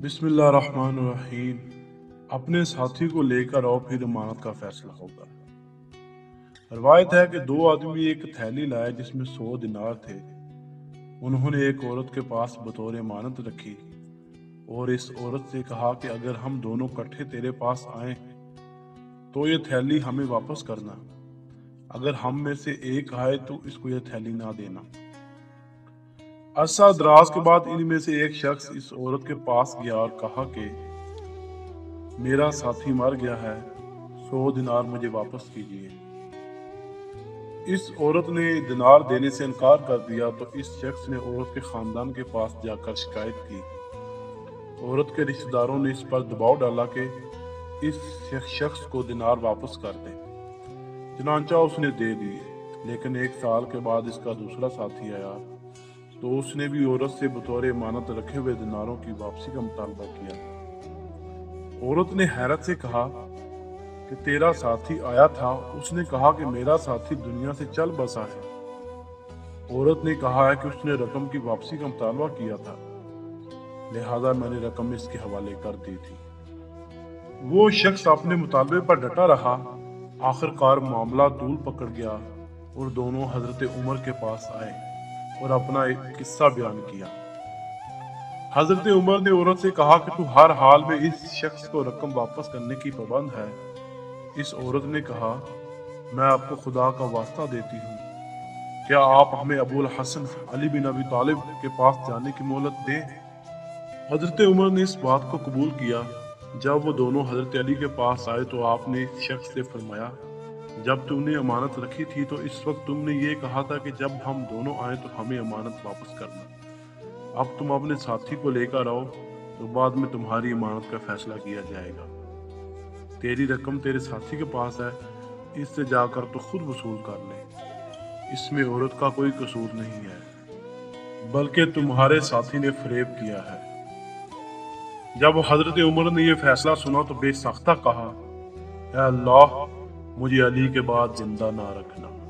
बिस्मिल्लाहिर्रहमानिर्रहीम। अपने साथी को लेकर आओ, फिर अमानत का फैसला होगा। रवायत है कि दो आदमी एक थैली लाए, जिसमें सौ दिनार थे। उन्होंने एक औरत के पास बतौर अमानत रखी और इस औरत से कहा कि अगर हम दोनों इकट्ठे तेरे पास आए तो ये थैली हमें वापस करना। अगर हम में से एक आए तो इसको यह थैली ना देना। अरसा दराज के बाद इनमें से एक शख्स इस औरत के पास गया और कहा कि, मेरा साथी मर गया है, सौ दिनार मुझे वापस कीजिए। इस औरत ने दिनार देने से इनकार कर दिया तो इस शख्स ने औरत के खानदान के पास जाकर शिकायत की। औरत के रिश्तेदारों ने इस पर दबाव डाला कि इस शख्स को दिनार वापस कर दे। चनाचा उसने दे दिए, लेकिन एक साल के बाद इसका दूसरा साथी आया। तो उसने भी औरत से बतौर मानत रखे हुए दिनारों की वापसी का मुतालबा किया। औरत ने हैरत से कहा कि तेरा साथी आया था, उसने कहा कि मेरा साथी दुनिया से चल बसा है। औरत ने कहा है कि उसने रकम की वापसी का मुतालबा किया था, लिहाजा मैंने रकम इसके हवाले कर दी थी। वो शख्स अपने मुतालबे पर डटा रहा, आखिरकार मामला दूल पकड़ गया और दोनों हज़रत उमर के पास आए। और अपना एक किस्सा बयान किया। हज़रत उमर ने औरत से कहा कि तू हर हाल में इस शख्स को रकम वापस करने की पाबंद है। इस औरत ने कहा, मैं आपको खुदा का वास्ता देती हूँ। क्या आप हमें अबुल हसन अली बिन अबी तालिब के पास जाने की मोहलत दें? हज़रत उमर ने इस बात को कबूल किया। जब वो दोनों हज़रत अली के पास आए तो आपने इस शख्स से फरमाया जब तुमने अमानत रखी थी तो इस वक्त तुमने ये कहा था कि जब हम दोनों आए तो हमें अमानत वापस करना। अब तुम अपने साथी को लेकर आओ तो बाद में तुम्हारी अमानत का फैसला किया जाएगा। तेरी रकम तेरे साथी के पास है, इससे जाकर तो खुद वसूल कर ले। इसमें औरत का कोई कसूर नहीं है, बल्कि तुम्हारे साथी ने फरेब किया है। जब हज़रत उमर ने यह फैसला सुना तो बेसख्ता कहा अल्लाह मुझे अली के बाद ज़िंदा ना रखना।